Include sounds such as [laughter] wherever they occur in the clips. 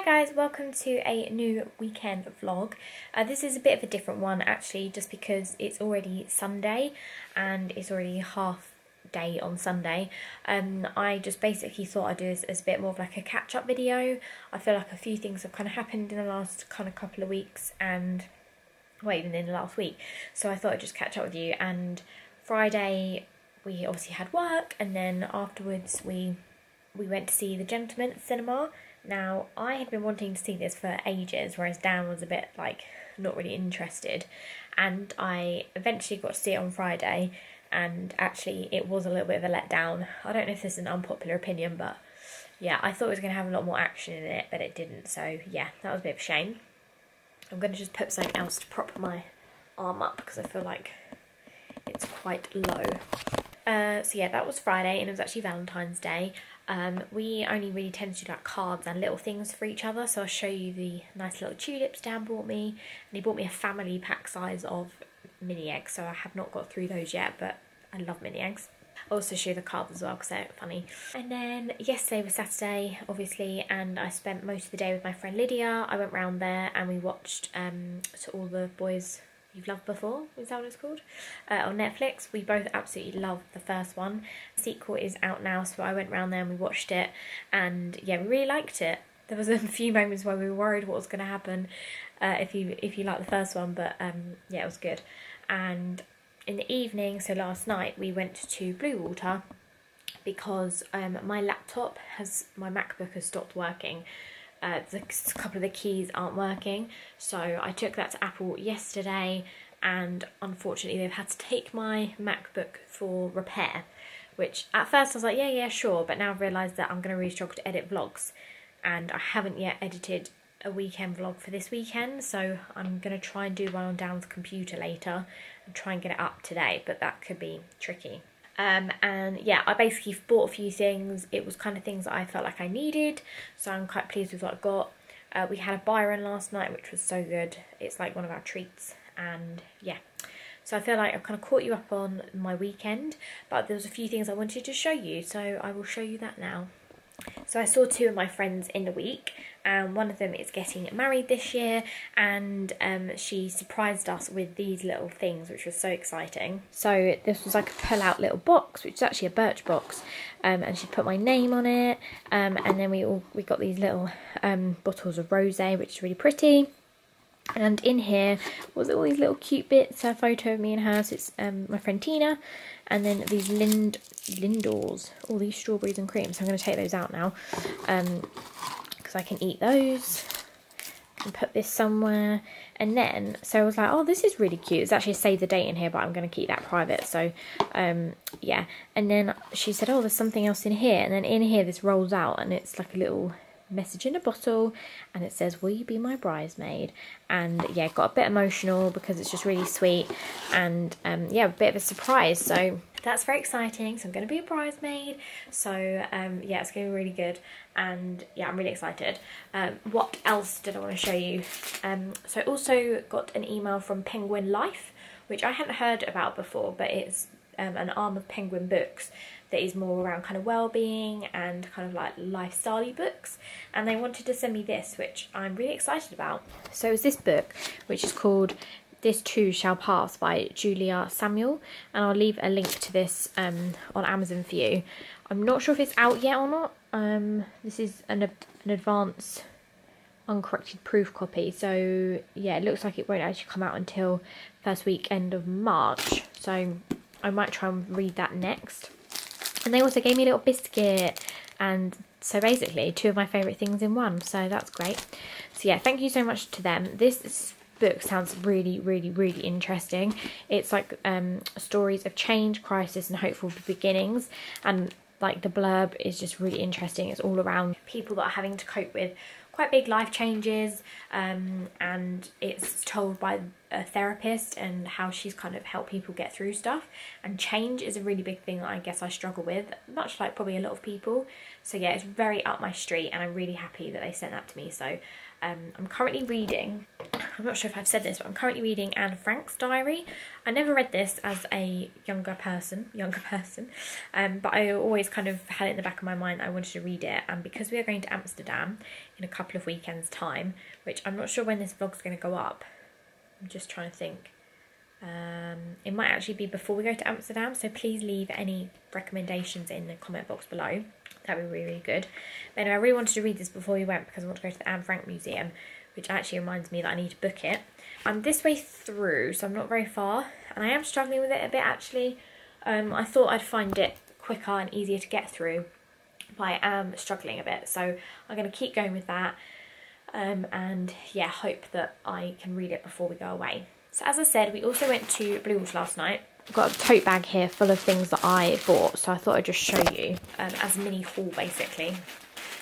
Hi guys, welcome to a new weekend vlog. Uh, this is a bit of a different one actually just because it's already Sunday and it's already half day on Sunday. Um, I just basically thought I'd do this as a bit more of like a catch up video. I feel like a few things have kind of happened in the last kind of couple of weeks and well even in the last week so I thought I'd just catch up with you and Friday we obviously had work and then afterwards we we went to see The Gentlemen at cinema now, I had been wanting to see this for ages, whereas Dan was a bit like not really interested, and I eventually got to see it on Friday, and actually, it was a little bit of a letdown. I don't know if this is an unpopular opinion, but yeah, I thought it was going to have a lot more action in it, but it didn't, so yeah, that was a bit of a shame. I'm going to just put something else to prop my arm up because I feel like it's quite low. Uh, so yeah, that was Friday and it was actually Valentine's Day. Um, we only really tend to do like cards and little things for each other. So I'll show you the nice little tulips Dan bought me. And he bought me a family pack size of mini eggs. So I have not got through those yet, but I love mini eggs. I'll also show the cards as well because they're funny. And then yesterday was Saturday, obviously, and I spent most of the day with my friend Lydia. I went round there and we watched um, all the boys You've Loved Before, is that what it's called? Uh, on Netflix. We both absolutely loved the first one. The sequel is out now, so I went round there and we watched it, and yeah, we really liked it. There was a [laughs] few moments where we were worried what was going to happen uh, if you if you like the first one, but um, yeah, it was good. And in the evening, so last night, we went to Bluewater because um, my laptop has my MacBook has stopped working uh, the, a couple of the keys aren't working. So I took that to Apple yesterday and unfortunately they've had to take my MacBook for repair. Which at first I was like, yeah, yeah, sure. But now I've realised that I'm going to really struggle to edit vlogs. And I haven't yet edited a weekend vlog for this weekend. So I'm going to try and do one on Dan's computer later and try and get it up today. But that could be tricky. Um, and yeah, I basically bought a few things. It was kind of things that I felt like I needed, so I'm quite pleased with what I got. Uh, we had a Byron last night, which was so good. It's like one of our treats, and yeah. So I feel like I've kind of caught you up on my weekend, but there was a few things I wanted to show you, so I will show you that now. So I saw two of my friends in the week and one of them is getting married this year and um, she surprised us with these little things which was so exciting. So this was like a pull out little box which is actually a Birchbox um, and she put my name on it um, and then we all we got these little um, bottles of rosé which is really pretty and in here was all these little cute bits, a photo of me and her, so it's um, my friend Tina, and then these Lind Lindors, all these strawberries and cream, so I'm going to take those out now, because um, I can eat those, and put this somewhere, and then, so I was like, oh, this is really cute, it's actually save the date in here, but I'm going to keep that private, so, um, yeah, and then she said, oh, there's something else in here, and then in here this rolls out, and it's like a little message in a bottle and it says will you be my bridesmaid? And yeah got a bit emotional because it's just really sweet and um, yeah a bit of a surprise. So that's very exciting. So I'm going to be a bridesmaid. So um, yeah it's going to be really good. And yeah I'm really excited. Um, what else did I want to show you? Um, so I also got an email from Penguin Life which I hadn't heard about before but it's um, an arm of Penguin Books that is more around kind of well-being and kind of like lifestyle books and they wanted to send me this which I'm really excited about. So it's this book which is called This Too Shall Pass by Julia Samuel and I'll leave a link to this um, on Amazon for you. I'm not sure if it's out yet or not. Um, this is an, an advanced uncorrected proof copy so yeah it looks like it won't actually come out until first week end of March so I might try and read that next and they also gave me a little biscuit and so basically two of my favourite things in one. So that's great. So yeah, thank you so much to them. This book sounds really, really, really interesting. It's like um, stories of change, crisis and hopeful beginnings. And like the blurb is just really interesting. It's all around people that are having to cope with quite big life changes um, and it's told by a therapist and how she's kind of helped people get through stuff. And change is a really big thing that I guess I struggle with much like probably a lot of people. So yeah it's very up my street and I'm really happy that they sent that to me. So Um, I'm currently reading, I'm not sure if I've said this, but I'm currently reading Anne Frank's diary. I never read this as a younger person, [laughs] younger person, um, but I always kind of had it in the back of my mind I wanted to read it. And because we are going to Amsterdam in a couple of weekends' time, which I'm not sure when this vlog's going to go up, I'm just trying to think. Um, it might actually be before we go to Amsterdam, so please leave any recommendations in the comment box below. That would be really, really good. But anyway, I really wanted to read this before we went because I want to go to the Anne Frank Museum, which actually reminds me that I need to book it. I'm this way through, so I'm not very far, and I am struggling with it a bit actually. Um, I thought I'd find it quicker and easier to get through, but I am struggling a bit, so I'm going to keep going with that. Um, and yeah, hope that I can read it before we go away. So as I said, we also went to Bluewater last night. I've got a tote bag here full of things that I bought, so I thought I'd just show you um, as a mini haul basically.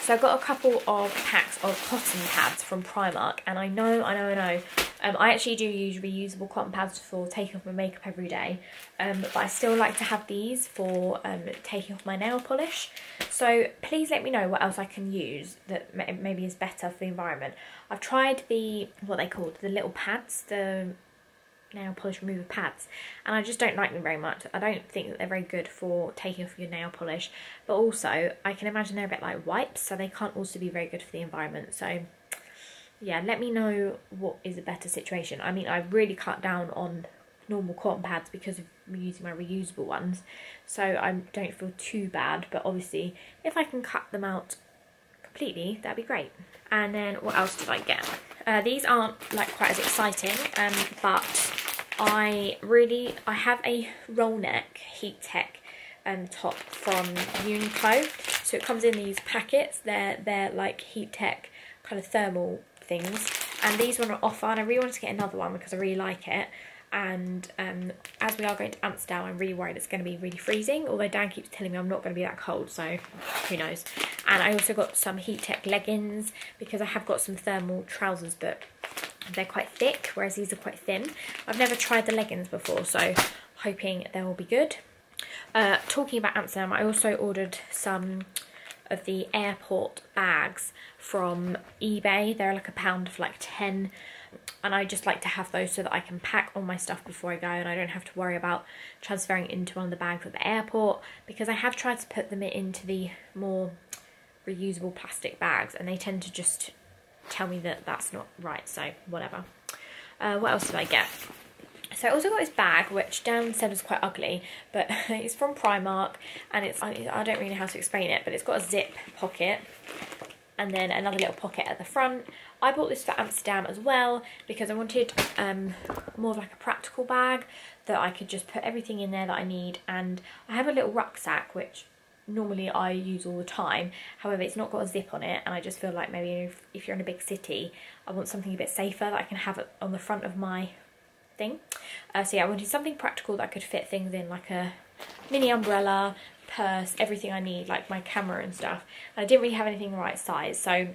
So I've got a couple of packs of cotton pads from Primark, and I know, I know, I know, um, I actually do use reusable cotton pads for taking off my makeup every day, um, but I still like to have these for um, taking off my nail polish. So please let me know what else I can use that maybe is better for the environment. I've tried the, what they called, the little pads, the nail polish remover pads and I just don't like them very much. I don't think that they're very good for taking off your nail polish but also I can imagine they're a bit like wipes so they can't also be very good for the environment so yeah let me know what is a better situation. I mean I really cut down on normal cotton pads because of using my reusable ones so I don't feel too bad but obviously if I can cut them out completely that'd be great. And then what else did I get? Uh, these aren't like quite as exciting, um, but I really, I have a roll neck Heattech um, top from Uniqlo. So it comes in these packets. They're, they're like Heattech kind of thermal things. And these were on offer and I really wanted to get another one because I really like it and um, as we are going to Amsterdam I'm really worried it's going to be really freezing although Dan keeps telling me I'm not going to be that cold so who knows and I also got some Heattech leggings because I have got some thermal trousers but they're quite thick whereas these are quite thin. I've never tried the leggings before so hoping they will be good. Uh, talking about Amsterdam I also ordered some of the airport bags from eBay. They're like a pound for like 10 and I just like to have those so that I can pack all my stuff before I go and I don't have to worry about transferring into one of the bags at the airport because I have tried to put them into the more reusable plastic bags and they tend to just tell me that that's not right so whatever. Uh, what else did I get? So I also got this bag, which Dan said was quite ugly, but [laughs] it's from Primark, and it's, I, I don't really know how to explain it, but it's got a zip pocket, and then another little pocket at the front. I bought this for Amsterdam as well because I wanted um, more of like a practical bag that I could just put everything in there that I need and I have a little rucksack which normally I use all the time. However it's not got a zip on it and I just feel like maybe if, if you're in a big city I want something a bit safer that I can have it on the front of my thing. Uh, so yeah I wanted something practical that could fit things in like a mini umbrella purse everything I need like my camera and stuff. And I didn't really have anything the right size so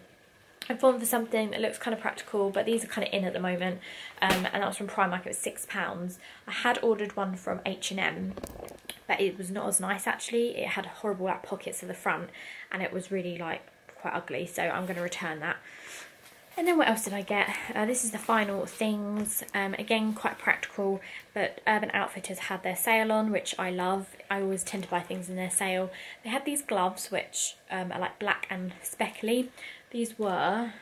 I've gone for something that looks kind of practical, but these are kind of in at the moment, um, and that was from Primark, it was £6. I had ordered one from H&M, but it was not as nice actually. It had horrible like, pockets at the front, and it was really like quite ugly, so I'm going to return that. And then what else did I get? Uh, this is the final things. Um, again, quite practical, but Urban Outfitters had their sale on, which I love. I always tend to buy things in their sale. They had these gloves, which um, are like black and speckly. These were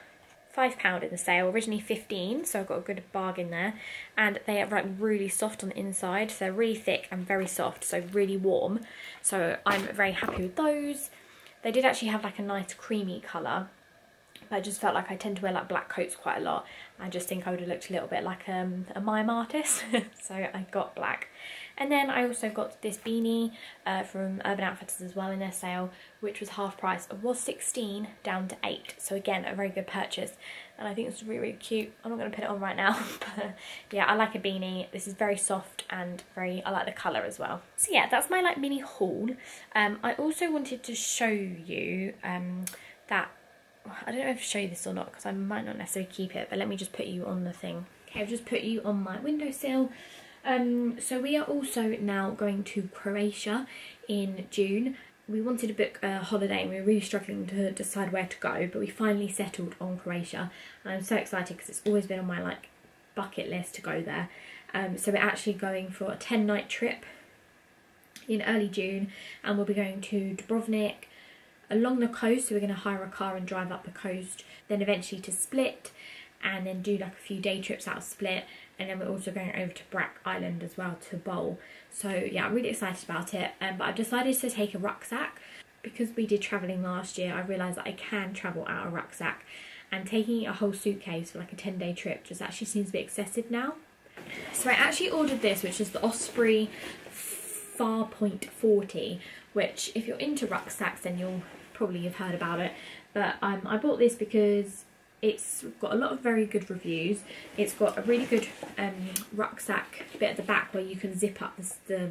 £5 in the sale, originally 15 so I've got a good bargain there. And they are like really soft on the inside, so they're really thick and very soft, so really warm. So I'm very happy with those. They did actually have like a nice creamy colour, but I just felt like I tend to wear like black coats quite a lot. I just think I would have looked a little bit like um, a mime artist, [laughs] so I got black. And then I also got this beanie uh, from Urban Outfitters as well in their sale, which was half price. It was 16 down to 8. So again, a very good purchase. And I think it's really, really cute. I'm not going to put it on right now, [laughs] but yeah, I like a beanie. This is very soft and very, I like the colour as well. So yeah, that's my like mini haul. Um, I also wanted to show you um, that, I don't know if to show you this or not because I might not necessarily keep it, but let me just put you on the thing. Okay, I've just put you on my windowsill um, so we are also now going to Croatia in June. we wanted to book a holiday and we were really struggling to decide where to go, but we finally settled on Croatia. And I'm so excited because it's always been on my like bucket list to go there. Um, so we're actually going for a 10 night trip in early June and we'll be going to Dubrovnik along the coast. So we're going to hire a car and drive up the coast, then eventually to Split and then do like a few day trips out of Split and then we're also going over to Brac Island as well to Bol. So yeah, I'm really excited about it. Um, but I've decided to take a rucksack because we did travelling last year. I realised that I can travel out a rucksack, and taking a whole suitcase for like a 10 day trip just actually seems a bit excessive now. So I actually ordered this, which is the Osprey Farpoint 40, which if you're into rucksacks, then you'll probably have heard about it. But um, I bought this because it's got a lot of very good reviews. It's got a really good um, rucksack bit at the back where you can zip up the, the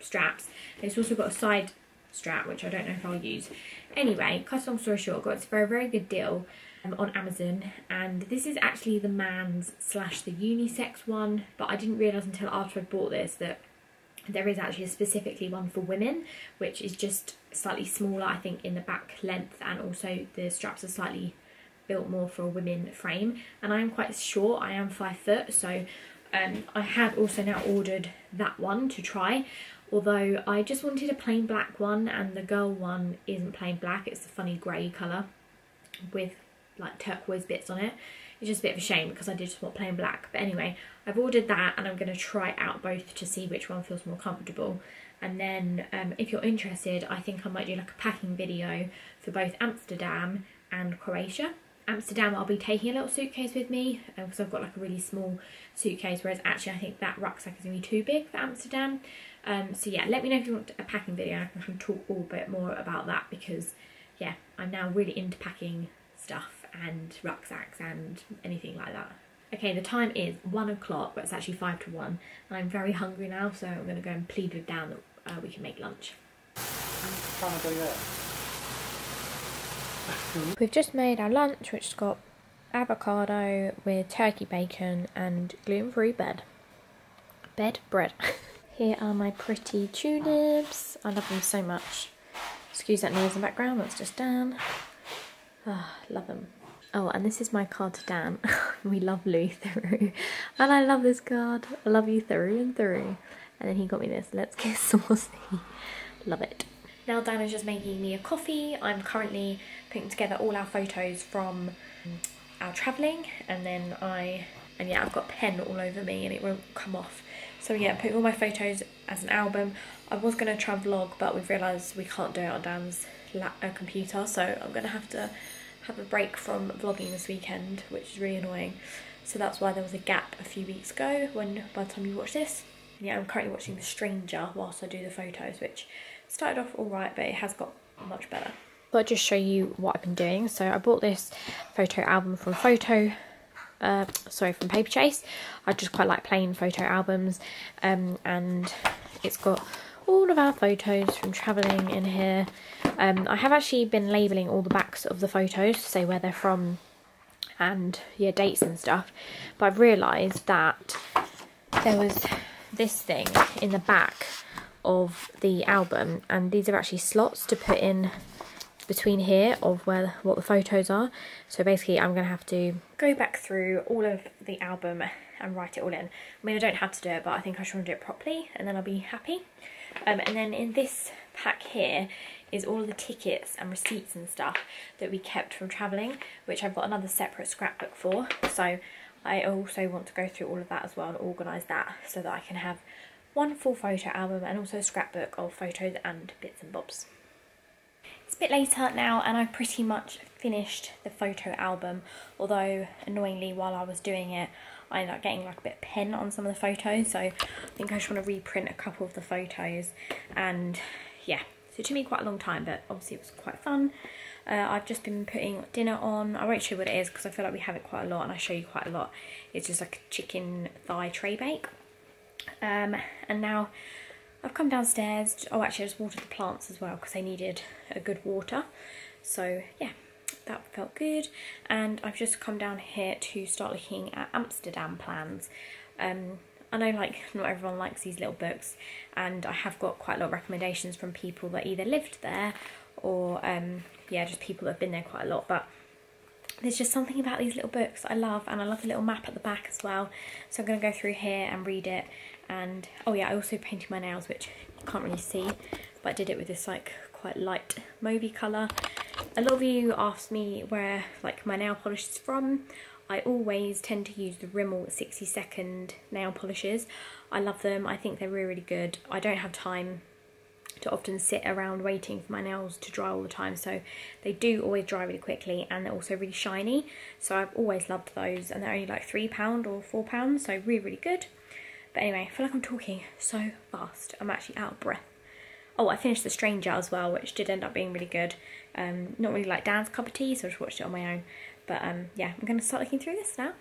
straps. And it's also got a side strap, which I don't know if I'll use. Anyway, cut long story short, got it for a very good deal um, on Amazon. And this is actually the man's slash the unisex one. But I didn't realise until after I bought this that there is actually a specifically one for women, which is just slightly smaller, I think, in the back length. And also the straps are slightly built more for a women frame and I am quite short I am five foot so um, I have also now ordered that one to try although I just wanted a plain black one and the girl one isn't plain black it's a funny grey colour with like turquoise bits on it. It's just a bit of a shame because I did just want plain black but anyway I've ordered that and I'm going to try out both to see which one feels more comfortable. And then um, if you're interested I think I might do like a packing video for both Amsterdam and Croatia Amsterdam I'll be taking a little suitcase with me because um, I've got like a really small suitcase whereas actually I think that rucksack is going to be too big for Amsterdam. Um, so yeah let me know if you want a packing video and I can talk all a bit more about that because yeah I'm now really into packing stuff and rucksacks and anything like that. Okay the time is one o'clock but it's actually five to one and I'm very hungry now so I'm going to go and plead with Dan that uh, we can make lunch We've just made our lunch, which has got avocado with turkey bacon and gluten-free bread. Bed bread. [laughs] Here are my pretty tulips. I love them so much. Excuse that noise in the background, that's just Dan. Ah, oh, love them. Oh, and this is my card to Dan. [laughs] we love Lou through. And I love this card. I love you through and through. And then he got me this. Let's get saucy. love it. Now Dan is just making me a coffee. I'm currently putting together all our photos from our travelling and then I, and yeah, I've got pen all over me and it won't come off. So yeah, putting all my photos as an album. I was going to try and vlog but we've realised we can't do it on Dan's uh, computer so I'm going to have to have a break from vlogging this weekend which is really annoying. So that's why there was a gap a few weeks ago when by the time you watch this. Yeah, I'm currently watching The Stranger whilst I do the photos which started off alright, but it has got much better. I'll just show you what I've been doing. So I bought this photo album from Photo, uh, sorry, from Paperchase. I just quite like plain photo albums, um, and it's got all of our photos from travelling in here. Um, I have actually been labelling all the backs of the photos to say where they're from and yeah, dates and stuff. But I've realised that there was this thing in the back of the album and these are actually slots to put in between here of where what the photos are. So basically I'm gonna have to go back through all of the album and write it all in. I mean I don't have to do it but I think I should do it properly and then I'll be happy. Um, and then in this pack here is all the tickets and receipts and stuff that we kept from travelling which I've got another separate scrapbook for. So I also want to go through all of that as well and organise that so that I can have one full photo album and also a scrapbook of photos and bits and bobs. It's a bit later now and I've pretty much finished the photo album, although annoyingly while I was doing it I ended up getting like a bit of pen on some of the photos so I think I just want to reprint a couple of the photos and yeah so it took me quite a long time but obviously it was quite fun. Uh, I've just been putting dinner on. I won't show you what it is because I feel like we have it quite a lot and I show you quite a lot. It's just like a chicken thigh tray bake. Um, and now I've come downstairs. Oh, actually, I just watered the plants as well because they needed a good water. So, yeah, that felt good. And I've just come down here to start looking at Amsterdam plans. Um, I know like not everyone likes these little books and I have got quite a lot of recommendations from people that either lived there or um, yeah just people that have been there quite a lot but there's just something about these little books I love and I love the little map at the back as well. So I'm going to go through here and read it. And oh yeah I also painted my nails which you can't really see but I did it with this like quite light mauvey colour. A lot of you asked me where like my nail polish is from. I always tend to use the Rimmel 60 second nail polishes. I love them. I think they're really really good. I don't have time to often sit around waiting for my nails to dry all the time. So they do always dry really quickly and they're also really shiny. So I've always loved those and they're only like three pound or four pounds so really really good. But anyway I feel like I'm talking so fast. I'm actually out of breath. Oh I finished The Stranger as well which did end up being really good. Um, not really like Dan's cup of tea so I just watched it on my own. But um, yeah I'm to start looking through this now